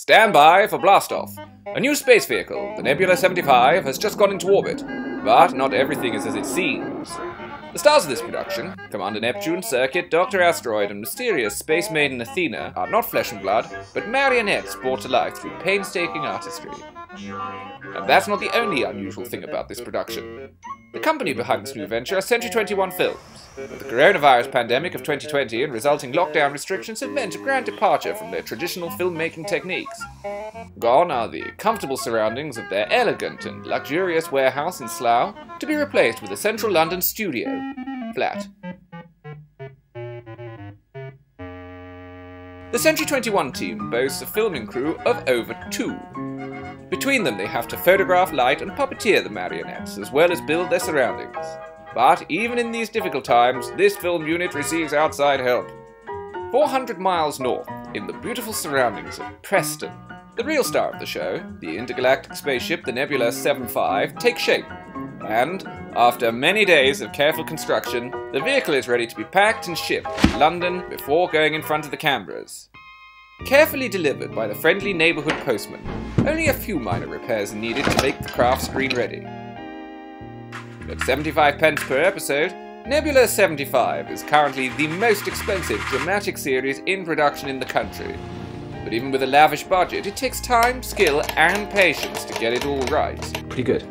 Stand by for blastoff. A new space vehicle, the Nebula 75, has just gone into orbit, but not everything is as it seems. The stars of this production, Commander Neptune, Circuit, Dr. Asteroid, and mysterious Space Maiden Athena, are not flesh and blood, but marionettes brought to life through painstaking artistry. And that's not the only unusual thing about this production. The company behind this new venture are Century 21 Films. The coronavirus pandemic of 2020 and resulting lockdown restrictions have meant a grand departure from their traditional filmmaking techniques. Gone are the comfortable surroundings of their elegant and luxurious warehouse in Slough, to be replaced with a central London studio, flat. The Century 21 team boasts a filming crew of over two. Between them, they have to photograph, light, and puppeteer the marionettes, as well as build their surroundings. But even in these difficult times, this film unit receives outside help. 400 miles north, in the beautiful surroundings of Preston, the real star of the show, the intergalactic spaceship the Nebula 75, takes shape. And, after many days of careful construction, the vehicle is ready to be packed and shipped to London before going in front of the cameras. Carefully delivered by the friendly neighbourhood postman, only a few minor repairs are needed to make the craft screen ready. At 75 pence per episode, Nebula 75 is currently the most expensive dramatic series in production in the country. But even with a lavish budget, it takes time, skill, and patience to get it all right. Pretty good.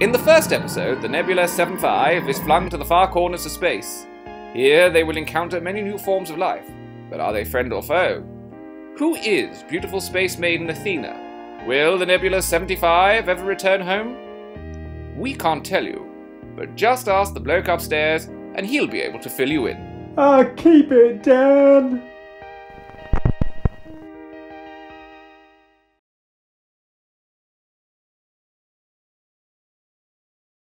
In the first episode, the Nebula 75 is flung to the far corners of space. Here they will encounter many new forms of life, but are they friend or foe? Who is beautiful space maiden Athena? Will the Nebula 75 ever return home? We can't tell you, but just ask the bloke upstairs and he'll be able to fill you in. Ah, keep it down.